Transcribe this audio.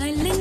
I live